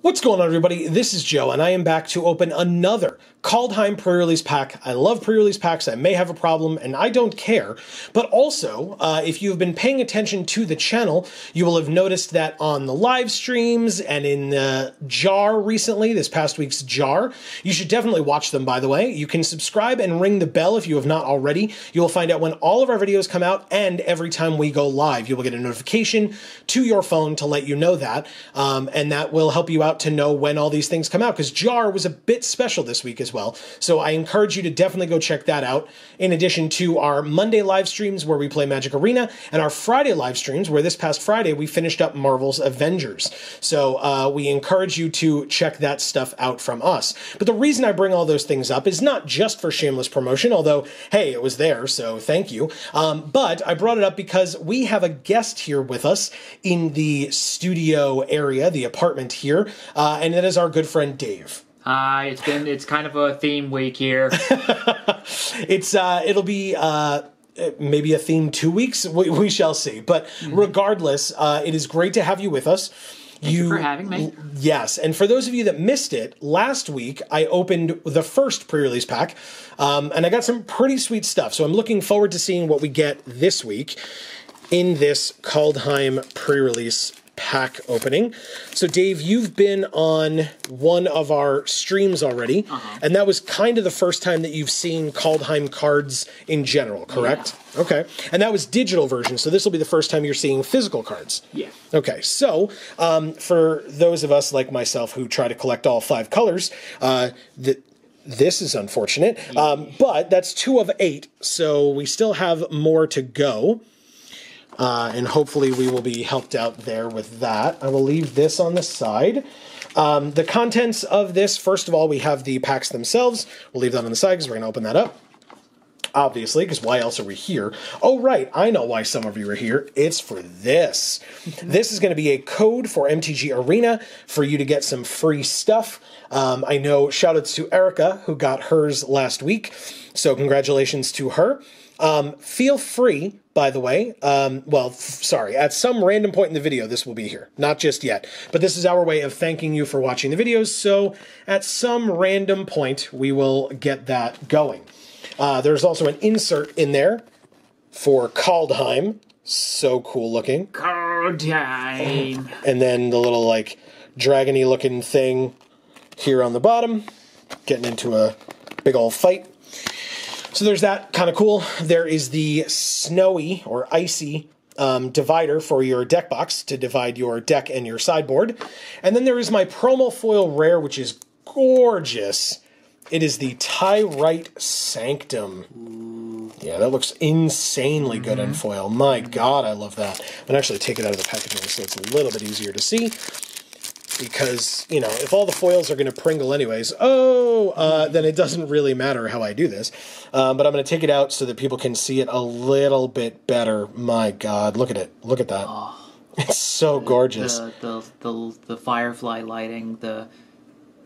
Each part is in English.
What's going on, everybody? This is Joe, and I am back to open another Kaldheim pre-release pack. I love pre-release packs. I may have a problem, and I don't care. But also, uh, if you've been paying attention to the channel, you will have noticed that on the live streams and in the jar recently, this past week's jar, you should definitely watch them. By the way, you can subscribe and ring the bell if you have not already. You will find out when all of our videos come out, and every time we go live, you will get a notification to your phone to let you know that, um, and that will help you out to know when all these things come out. Because jar was a bit special this week as well. So I encourage you to definitely go check that out. In addition to our Monday live streams where we play Magic Arena and our Friday live streams where this past Friday we finished up Marvel's Avengers. So uh, we encourage you to check that stuff out from us. But the reason I bring all those things up is not just for shameless promotion, although, hey, it was there, so thank you. Um, but I brought it up because we have a guest here with us in the studio area, the apartment here, uh, and that is our good friend Dave. Hi, it's been it's kind of a theme week here. it's uh, it'll be uh, maybe a theme two weeks. We, we shall see. But mm-hmm. regardless, uh, it is great to have you with us. Thank you, you, for having me. Yes, and for those of you that missed it, last week I opened the first pre-release pack, um, and I got some pretty sweet stuff. So I'm looking forward to seeing what we get this week in this Kaldheim pre-release pack opening. So, Dave, you've been on one of our streams already, uh-huh. and that was kind of the first time that you've seen Kaldheim cards in general, correct? Yeah. Okay. And that was digital version, so this will be the first time you're seeing physical cards. Yeah. Okay. So, um, for those of us like myself who try to collect all five colors, uh, the, this is unfortunate, um, but that's two of eight, so we still have more to go. Uh, and hopefully we will be helped out there with that. I will leave this on the side. Um, the contents of this, first of all, we have the packs themselves. We'll leave that on the side because we're going to open that up. Obviously, because why else are we here? Oh, right, I know why some of you are here. It's for this. this is going to be a code for MTG Arena for you to get some free stuff. Um, I know shoutouts to Erica, who got hers last week. So, congratulations to her. Um, feel free, by the way. Um, well, f- sorry, at some random point in the video, this will be here. Not just yet. But this is our way of thanking you for watching the videos. So at some random point, we will get that going. Uh, there's also an insert in there for Kaldheim. So cool looking. Kaldheim. And then the little, like, dragony looking thing here on the bottom. Getting into a big old fight. So there's that kind of cool. There is the snowy or icy um, divider for your deck box to divide your deck and your sideboard. And then there is my promo foil rare, which is gorgeous. It is the Tyrite Sanctum. Yeah, that looks insanely good mm-hmm. in foil. My God, I love that. I'm going to actually take it out of the packaging so it's a little bit easier to see because you know if all the foils are going to Pringle anyways, oh, uh, then it doesn't really matter how I do this. Um, but I'm going to take it out so that people can see it a little bit better. My God, look at it! Look at that! Oh, it's so gorgeous. The, the, the the firefly lighting, the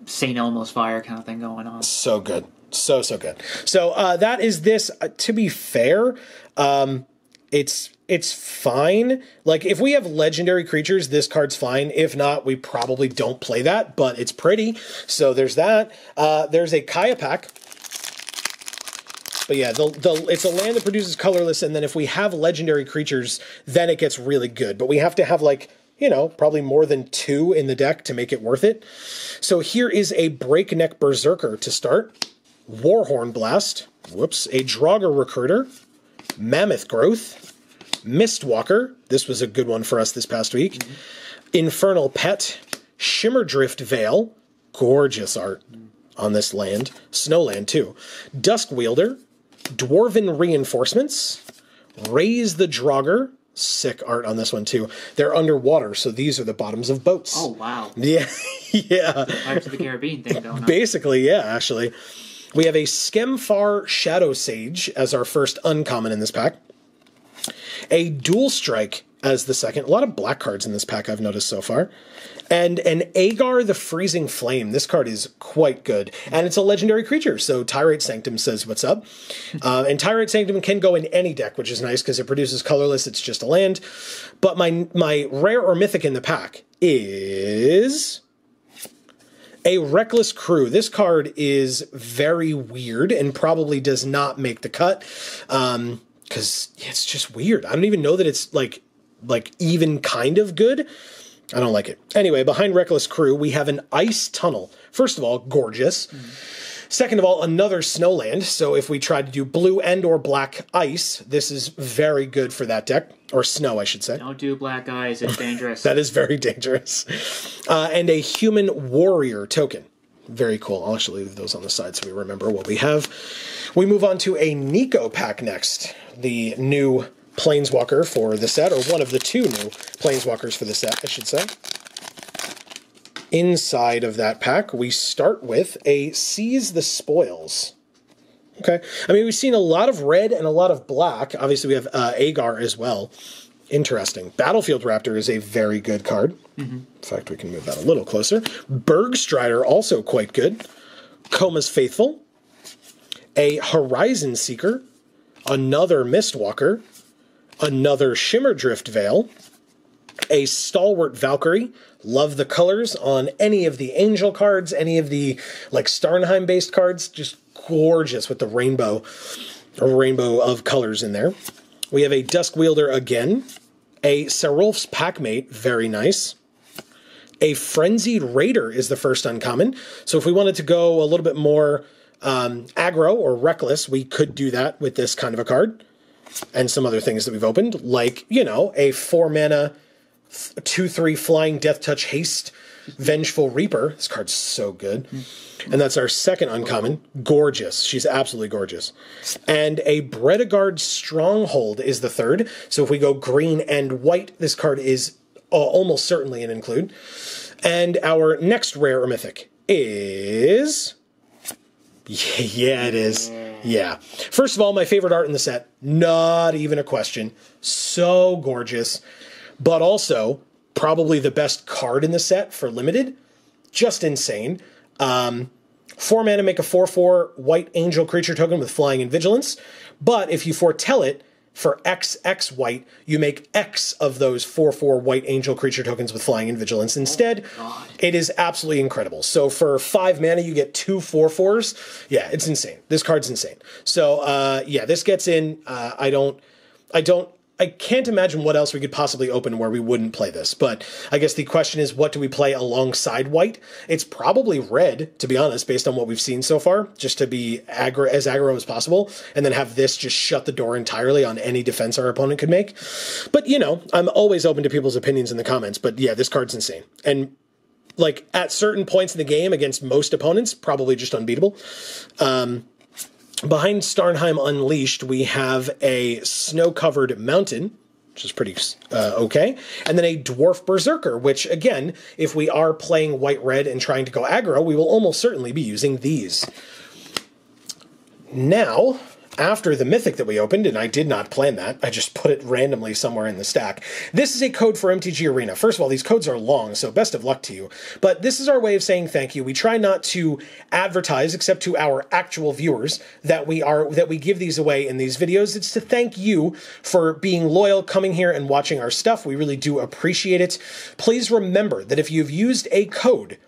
Saint Elmo's fire kind of thing going on. So good, so so good. So uh, that is this. Uh, to be fair, um, it's it's fine. Like if we have legendary creatures, this card's fine. If not, we probably don't play that, but it's pretty. So there's that. Uh, there's a Kaya pack. But yeah, the, the it's a land that produces colorless, and then if we have legendary creatures, then it gets really good. But we have to have like you know, probably more than two in the deck to make it worth it. So here is a Breakneck Berserker to start. Warhorn Blast. Whoops. A Draugr Recruiter. Mammoth Growth, Mistwalker. This was a good one for us this past week. Mm-hmm. Infernal Pet, Shimmerdrift Vale, gorgeous art on this land. Snowland too. Dusk Wielder, Dwarven Reinforcements, Raise the Draugr. Sick art on this one too. They're underwater, so these are the bottoms of boats. Oh wow! Yeah, yeah. Pirates of the Caribbean thing going on. Basically, yeah. Actually, we have a Skemfar Shadow Sage as our first uncommon in this pack. A Dual Strike as the second. A lot of black cards in this pack I've noticed so far. And an Aegar the Freezing Flame. This card is quite good. And it's a legendary creature, so Tyrite Sanctum says what's up. Uh, and Tyrite Sanctum can go in any deck, which is nice because it produces colorless, it's just a land. But my, my rare or mythic in the pack is A Reckless Crew. This card is very weird and probably does not make the cut. Um, because it's just weird. I don't even know that it's like like even kind of good. I don't like it. Anyway, behind Reckless Crew, we have an ice tunnel. First of all, gorgeous. Mm. Second of all, another snowland. So if we try to do blue and or black ice, this is very good for that deck. Or snow, I should say. Don't do black ice, it's dangerous. that is very dangerous. Uh, and a human warrior token. Very cool. I'll actually leave those on the side so we remember what we have. We move on to a Niko pack next. The new Planeswalker for the set, or one of the two new Planeswalkers for the set, I should say. Inside of that pack, we start with a Seize the Spoils. Okay. I mean, we've seen a lot of red and a lot of black. Obviously, we have uh, Aegar as well. Interesting. Battlefield Raptor is a very good card. Mm-hmm. In fact, we can move that a little closer. Bergstrider, also quite good. Koma's Faithful. A Horizon Seeker. Another Mistwalker another Shimmerdrift Vale, a Stalwart Valkyrie. Love the colors on any of the Angel cards, any of the like Starnheim based cards. Just gorgeous with the rainbow, a rainbow of colors in there. We have a Dusk Wielder again, a Sarulf's Packmate, very nice. A Frenzied Raider is the first uncommon. So if we wanted to go a little bit more um, aggro or reckless, we could do that with this kind of a card and some other things that we've opened, like, you know, a four mana, two, three flying death touch haste, Vengeful Reaper. This card's so good. And that's our second uncommon. Gorgeous. She's absolutely gorgeous. And a Bretagard Stronghold is the third. So if we go green and white, this card is uh, almost certainly an include. And our next rare or mythic is. Yeah, it is. Yeah. First of all, my favorite art in the set, not even a question. So gorgeous. But also, probably the best card in the set for limited. Just insane. Um, four mana make a 4 4 white angel creature token with flying and vigilance. But if you foretell it, for X X white, you make X of those 4 4 white angel creature tokens with flying and vigilance instead. Oh it is absolutely incredible. So for 5 mana, you get two four fours. Yeah, it's insane. This card's insane. So uh, yeah, this gets in. Uh, I don't. I don't I can't imagine what else we could possibly open where we wouldn't play this. But I guess the question is, what do we play alongside white? It's probably red, to be honest, based on what we've seen so far, just to be aggro as aggro as possible, and then have this just shut the door entirely on any defense our opponent could make. But you know, I'm always open to people's opinions in the comments. But yeah, this card's insane, and like at certain points in the game against most opponents, probably just unbeatable. Um, Behind Starnheim Unleashed, we have a snow covered mountain, which is pretty uh, okay. And then a Dwarf Berserker, which, again, if we are playing white red and trying to go aggro, we will almost certainly be using these. Now, after the mythic that we opened, and I did not plan that, I just put it randomly somewhere in the stack. This is a code for MTG Arena. First of all, these codes are long, so best of luck to you. But this is our way of saying thank you. We try not to advertise, except to our actual viewers, that we are that we give these away in these videos. It's to thank you for being loyal, coming here and watching our stuff. We really do appreciate it. Please remember that if you've used a code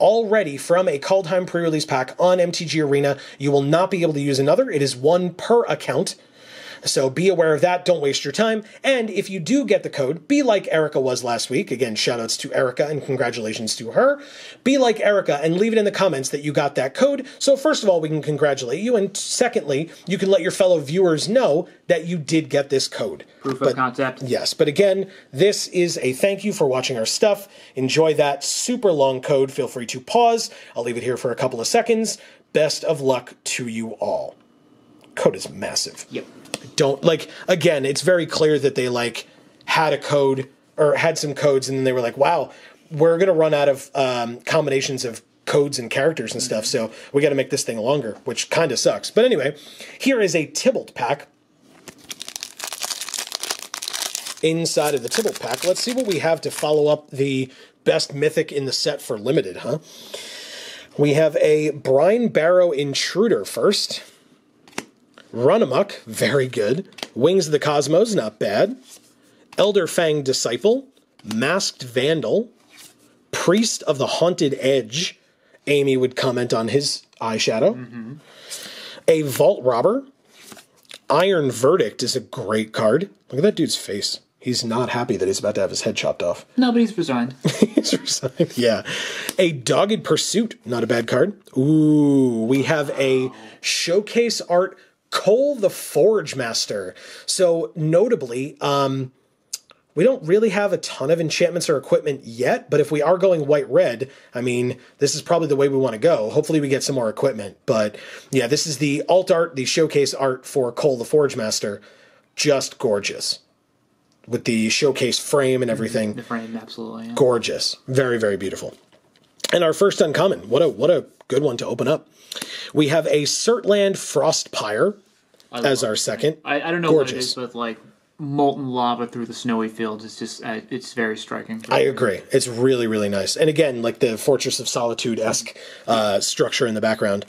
already from a Kaldheim pre-release pack on MTG Arena. You will not be able to use another. It is one per account. So be aware of that. Don't waste your time. And if you do get the code, be like Erica was last week. Again, shoutouts to Erica and congratulations to her. Be like Erica and leave it in the comments that you got that code. So first of all, we can congratulate you. And secondly, you can let your fellow viewers know that you did get this code. Proof but, of concept. Yes. But again, this is a thank you for watching our stuff. Enjoy that super long code. Feel free to pause. I'll leave it here for a couple of seconds. Best of luck to you all. Code is massive. Yep don't like again it's very clear that they like had a code or had some codes and then they were like wow we're going to run out of um, combinations of codes and characters and stuff so we got to make this thing longer which kind of sucks. But anyway here is a tibalt pack. Inside of the tibalt pack let's see what we have to follow up the best mythic in the set for limited huh? We have a brine barrow intruder first Run Amok, very good. Wings of the Cosmos, not bad. Elder Fang Disciple, Masked Vandal, Priest of the Haunted Edge, Amy would comment on his eyeshadow. A Vault Robber. Iron Verdict is a great card. Look at that dude's face. He's not happy that he's about to have his head chopped off. Nobody's resigned. He's resigned. Yeah. A Dogged Pursuit, not a bad card. Ooh, we have a showcase art Koll the Forge Master. So notably, um, we don't really have a ton of enchantments or equipment yet, but if we are going white red, I mean, this is probably the way we want to go. Hopefully, we get some more equipment. But yeah, this is the alt art, the showcase art for Koll the Forge Master. Just gorgeous. With the showcase frame and everything. The frame, absolutely. Yeah. Gorgeous. Very, very beautiful. And our first uncommon. What a what a good one to open up. We have a Surtland Frostpyre as our second. I, I don't know what it is, but like molten lava through the snowy fields is just uh, it's very striking. I agree. It's really, really nice. And again, like the Fortress of Solitude esque uh, structure in the background.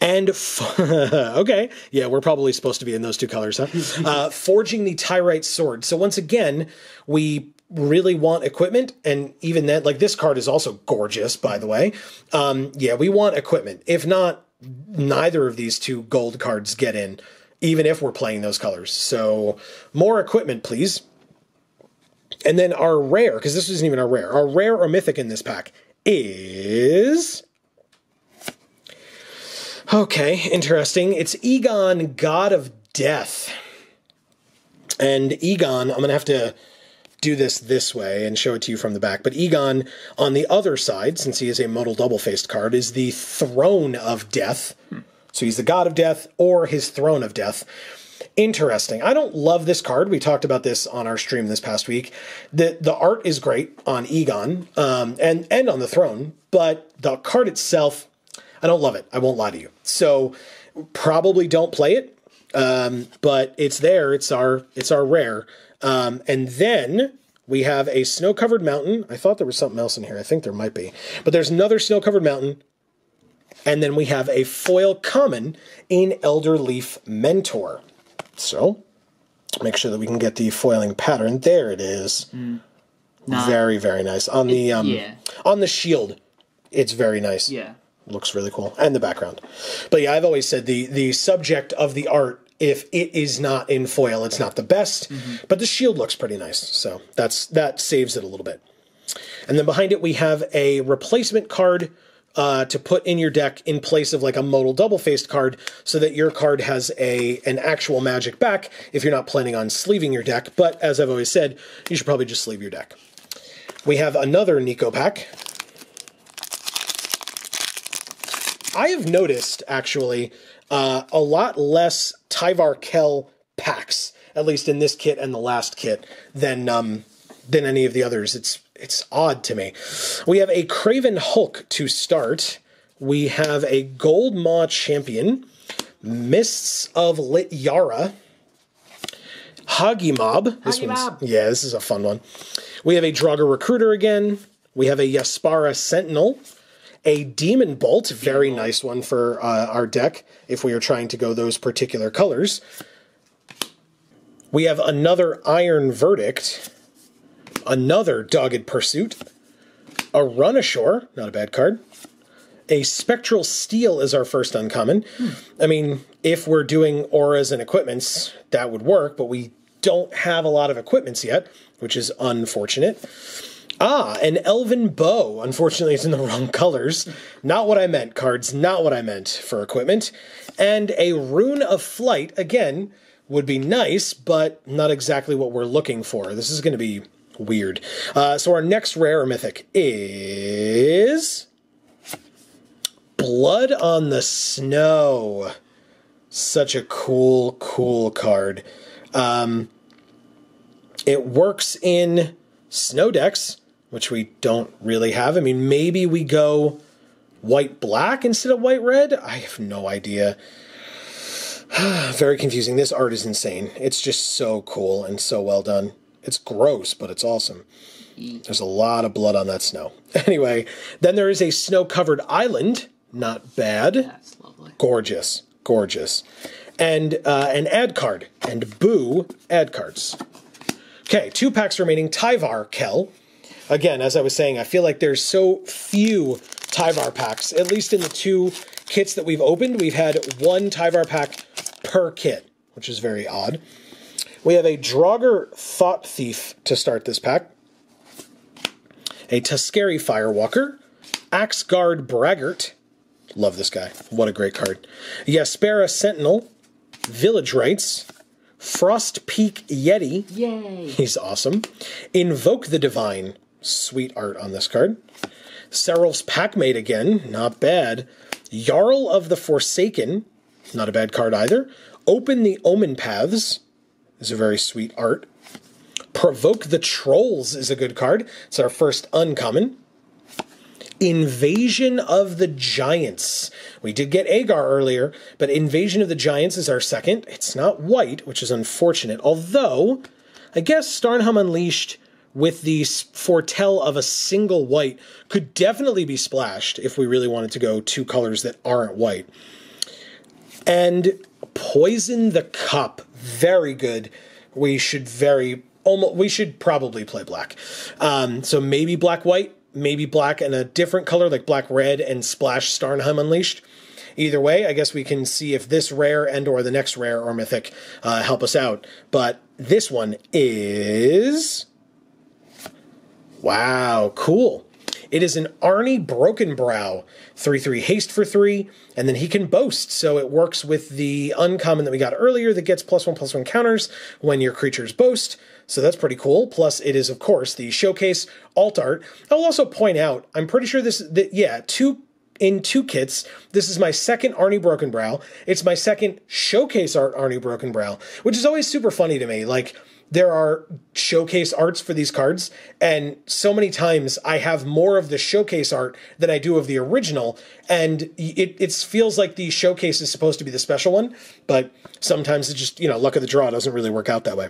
And f- okay, yeah, we're probably supposed to be in those two colors, huh? uh, forging the Tyrite sword. So once again, we really want equipment, and even that, like this card is also gorgeous, by the way. Um, yeah, we want equipment. If not, neither of these two gold cards get in, even if we're playing those colors. So more equipment, please. And then our rare, because this isn't even our rare, our rare or mythic in this pack is. Okay, interesting. It's Egon, God of Death. And Egon, I'm going to have to do this this way and show it to you from the back. But Egon, on the other side, since he is a modal double faced card, is the Throne of Death. So he's the God of Death or his Throne of Death. Interesting. I don't love this card. We talked about this on our stream this past week. The the art is great on Egon um, and and on the throne, but the card itself, I don't love it. I won't lie to you. So probably don't play it. Um, but it's there. It's our it's our rare. Um, and then we have a snow covered mountain. I thought there was something else in here. I think there might be, but there's another snow covered mountain. And then we have a foil common in Elder Leaf Mentor. So make sure that we can get the foiling pattern. There it is. Not- Very very nice on the um, yeah. on the shield. It's very nice Yeah. Looks really cool. And the background. But yeah i've always said the the subject of the art if it is not in foil it's not the best. But the shield looks pretty nice. So that's that saves it a little bit. And then behind it we have a replacement card uh, to put in your deck in place of like a modal double faced card so that your card has a an actual magic back if you're not planning on sleeving your deck. But as i've always said you should probably just sleeve your deck. We have another Niko pack I have noticed actually uh, a lot less Tyvar Kell packs, at least in this kit and the last kit, than um, than any of the others. It's it's odd to me. We have a Craven Hulk to start. We have a Gold Maw Champion, Mists of Littjara, Hagi Mob. This Hagi one's Mob. yeah, this is a fun one. We have a Draugr Recruiter again. We have a Jaspera Sentinel a Demon Bolt, very nice one for uh, our deck if we are trying to go those particular colors. We have another Iron Verdict, another Dogged Pursuit, a Run Ashore, not a bad card. A Spectral Steel is our first uncommon. I mean, if we're doing auras and equipments, that would work, but we don't have a lot of equipments yet, which is unfortunate. Ah, an elven bow. Unfortunately, it's in the wrong colors. Not what I meant, cards. Not what I meant for equipment. And a rune of flight, again, would be nice, but not exactly what we're looking for. This is going to be weird. Uh, so, our next rare or mythic is. Blood on the Snow. Such a cool, cool card. Um, it works in snow decks, which we don't really have. I mean, maybe we go white black instead of white red. I have no idea. Very confusing. This art is insane. It's just so cool and so well done. It's gross, but it's awesome. There's a lot of blood on that snow. Anyway, then there is a snow covered island. Not bad That's lovely. gorgeous, gorgeous, and uh, an ad card and boo ad cards. Okay, two packs remaining. Tyvar Kell. Again, as I was saying, I feel like there's so few Tyvar packs. At least in the two kits that we've opened, we've had one Tyvar pack per kit, which is very odd. We have a Draugr Thought Thief to start this pack, a Tuskeri Firewalker, Axgard Braggart. Love this guy. What a great card. Jaspera Sentinel, Village Rites, Frost Peak Yeti. Yay! He's awesome. Invoke the Divine. Sweet art on this card. Sarulf's Packmate again. Not bad. Jarl of the Forsaken. Not a bad card either. Open the Omen Paths. Is a very sweet art. Provoke the Trolls is a good card. It's our first uncommon. Invasion of the Giants. We did get Aegar earlier, but Invasion of the Giants is our second. It's not white, which is unfortunate. Although, I guess Starnheim Unleashed with the foretell of a single white could definitely be splashed if we really wanted to go two colors that aren't white. And Poison the Cup. Very good. We should very almost we should probably play black. Um, so maybe black white, maybe black and a different color like black red and splash Starnheim Unleashed. Either way, I guess we can see if this rare and or the next rare or mythic uh, help us out. But this one is wow, cool. It is an Arni Broken Brow 3 3 haste for 3, and then he can boast. So it works with the uncommon that we got earlier that gets plus 1 plus 1 counters when your creatures boast. So that's pretty cool. Plus, it is, of course, the showcase alt art. I'll also point out, I'm pretty sure this, that, yeah, two in two kits. This is my second Arni Broken Brow. It's my second showcase art Arni Broken Brow, which is always super funny to me. Like, there are showcase arts for these cards, and so many times I have more of the showcase art than I do of the original, and it, it feels like the showcase is supposed to be the special one, but sometimes it just, you know, luck of the draw doesn't really work out that way.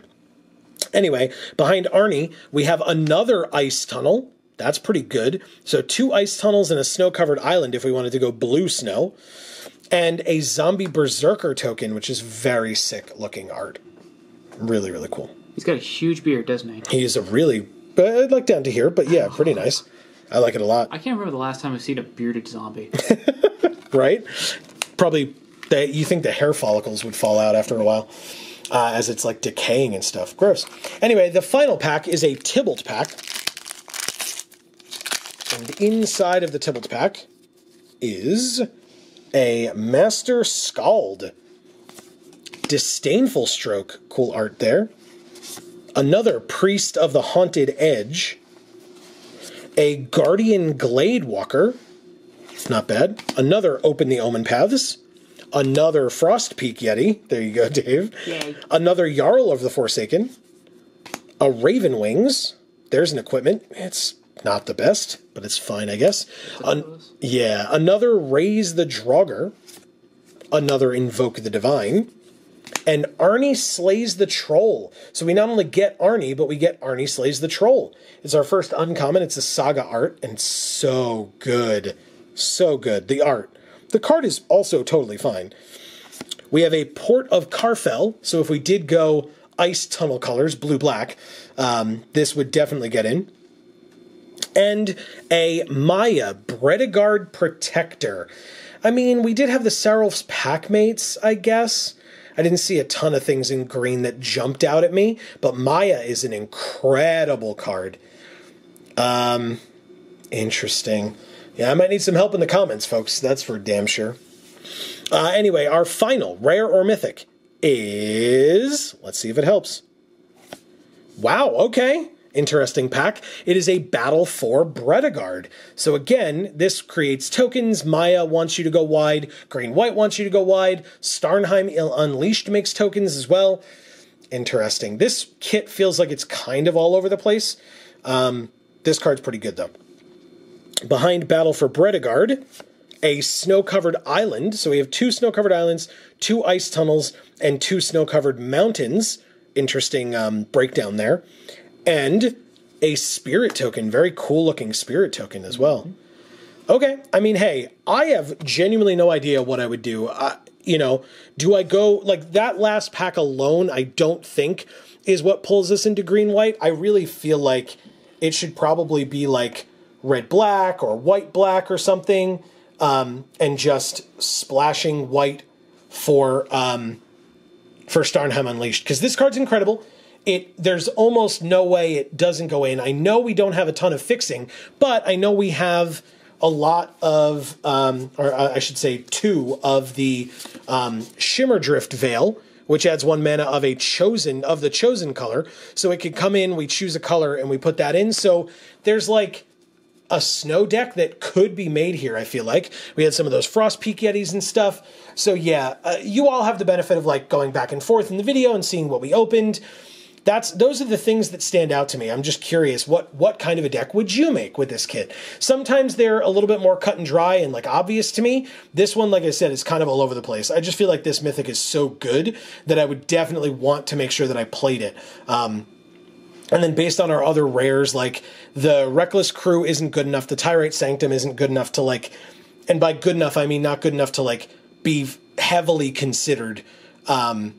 Anyway, behind Arni, we have another ice tunnel. That's pretty good. So, two ice tunnels and a snow covered island if we wanted to go blue snow. And a zombie berserker token, which is very sick looking art. Really, really cool. He's got a huge beard, doesn't he? He is a really, but like down to here, but yeah, pretty nice. I like it a lot. I can't remember the last time I've seen a bearded zombie. right? Probably that you think the hair follicles would fall out after a while. Uh, as it's like decaying and stuff. Gross. Anyway, the final pack is a Tibalt pack. And inside of the Tibalt pack is a Master Skald. Disdainful Stroke. Cool art there. Another Priest of the Haunted Edge. A Guardian Glade Walker. It's not bad. Another Open the Omen Paths. Another Frost Peak Yeti. There you go, Dave. Yay. Another Jarl of the Forsaken. A Raven Wings. There's an equipment. It's not the best, but it's fine, I guess. An- yeah. Another Raise the Draugr. Another Invoke the Divine. And Arni slays the troll. So we not only get Arni, but we get Arni slays the troll. It's our first uncommon. It's a saga art, and so good. So good. The art. The card is also totally fine. We have a Port of Karfell. So if we did go ice tunnel colors, blue black, um, this would definitely get in. And a Maja Bretagard Protector. I mean, we did have the Sarulf's Packmates, I guess. I didn't see a ton of things in green that jumped out at me, but Maja is an incredible card. Um, interesting. Yeah, I might need some help in the comments, folks. That's for damn sure. Uh, anyway, our final rare or mythic is. Let's see if it helps. Wow, okay. Interesting pack. It is a battle for Bretagard. So again, this creates tokens. Maja wants you to go wide. Green White wants you to go wide. Starnheim Unleashed makes tokens as well. Interesting. This kit feels like it's kind of all over the place. Um, this card's pretty good though. Behind Battle for Bretagard, a snow covered island. So we have two snow covered islands, two ice tunnels, and two snow covered mountains. Interesting um, breakdown there. And a spirit token. Very cool looking spirit token as well. Okay. I mean, hey, I have genuinely no idea what I would do. Uh, you know, do I go like that last pack alone? I don't think is what pulls us into green white. I really feel like it should probably be like red black or white black or something, um, and just splashing white for um, for Starnheim Unleashed because this card's incredible. It there's almost no way it doesn't go in. I know we don't have a ton of fixing, but I know we have a lot of, um, or uh, I should say, two of the um, Shimmerdrift Vale, which adds one mana of a chosen of the chosen color. So it could come in, we choose a color, and we put that in. So there's like a snow deck that could be made here. I feel like we had some of those frost peak yetis and stuff. So yeah, uh, you all have the benefit of like going back and forth in the video and seeing what we opened that's those are the things that stand out to me. I'm just curious what what kind of a deck would you make with this kit? Sometimes they're a little bit more cut and dry and like obvious to me. This one, like I said, is kind of all over the place. I just feel like this mythic is so good that I would definitely want to make sure that I played it. Um, and then based on our other rares, like the Reckless Crew isn't good enough, the Tyrite Sanctum isn't good enough to like, and by good enough I mean not good enough to like be heavily considered. Um,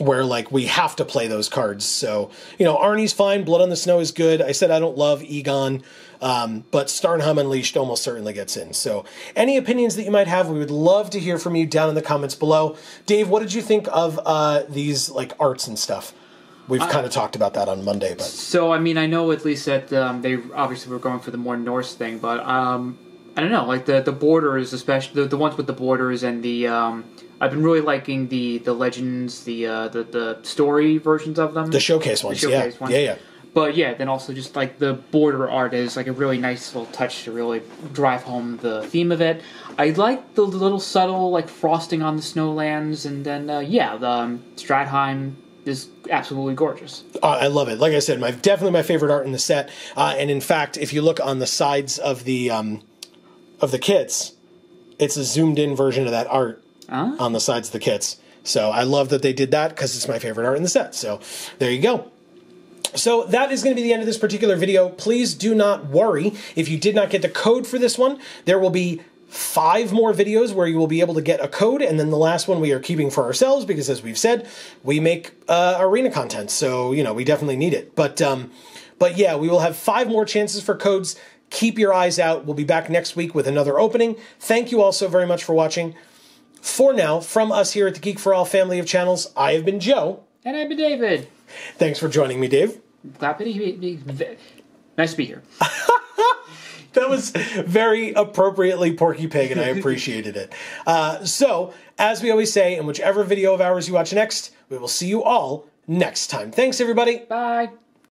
where like we have to play those cards. So you know, Arni's fine. Blood on the Snow is good. I said I don't love Egon, um, but Starnheim Unleashed almost certainly gets in. So any opinions that you might have, we would love to hear from you down in the comments below. Dave, what did you think of uh, these like arts and stuff? We've kind of talked about that on Monday, but so I mean, I know at least that um, they obviously were going for the more Norse thing, but um, I don't know, like the the borders, especially the, the ones with the borders and the um, I've been really liking the the legends, the uh, the the story versions of them, the showcase ones, the showcase yeah, ones. yeah, yeah. But yeah, then also just like the border art is like a really nice little touch to really drive home the theme of it. I like the little subtle like frosting on the snowlands, and then uh, yeah, the um, Starnheim is absolutely gorgeous. Uh, I love it. Like I said, my definitely my favorite art in the set. Uh, and in fact, if you look on the sides of the um, of the kits, it's a zoomed in version of that art uh? on the sides of the kits. So I love that they did that because it's my favorite art in the set. So there you go. So that is going to be the end of this particular video. Please do not worry if you did not get the code for this one. There will be five more videos where you will be able to get a code, and then the last one we are keeping for ourselves because, as we've said, we make uh, arena content, so you know we definitely need it. But um, but yeah, we will have five more chances for codes. Keep your eyes out. We'll be back next week with another opening. Thank you all so very much for watching. For now, from us here at the Geek for All family of channels, I have been Joe. And I've been David. Thanks for joining me, Dave. Glad to be Nice to be here. that was very appropriately Porky Pig, and I appreciated it. Uh, so, as we always say, in whichever video of ours you watch next, we will see you all next time. Thanks, everybody. Bye.